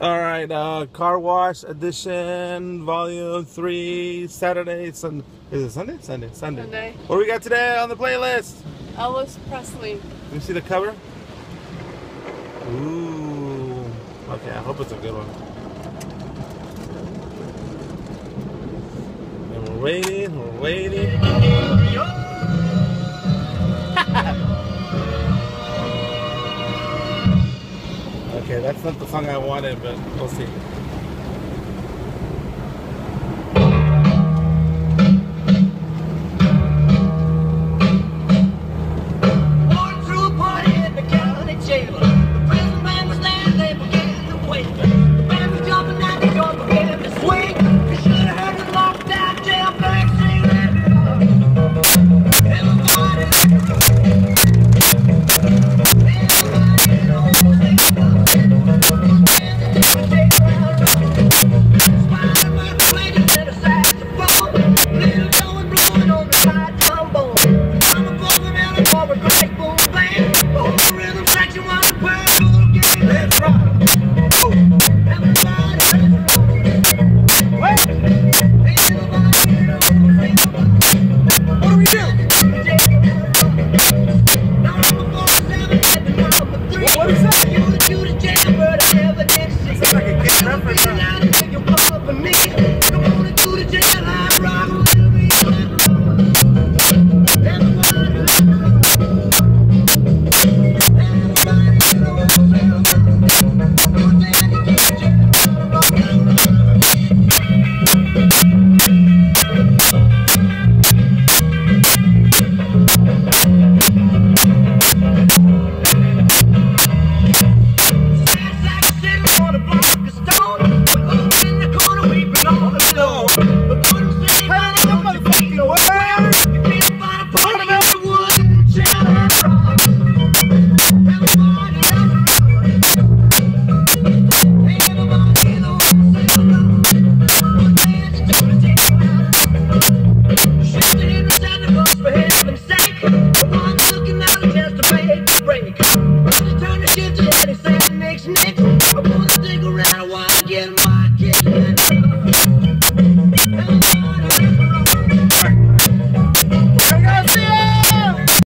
All right, uh, car wash edition, volume three, Saturday, Sunday. Is it Sunday? Sunday, Sunday. Sunday. What do we got today on the playlist? Elvis Presley. Let me see the cover. Ooh. Okay, I hope it's a good one. And we're waiting, we're waiting. That's not the song I wanted, but we'll see. around